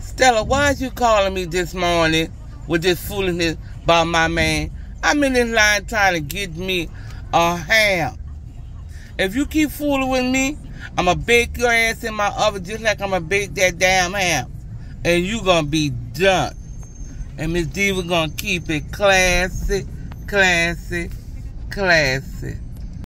Stella, why is you calling me this morning with this foolishness about my man? I'm in this line trying to get me a ham. If you keep fooling with me, I'ma bake your ass in my oven just like I'ma bake that damn ham. And you gonna be done. And Miss Diva gonna keep it classy, classy, classy.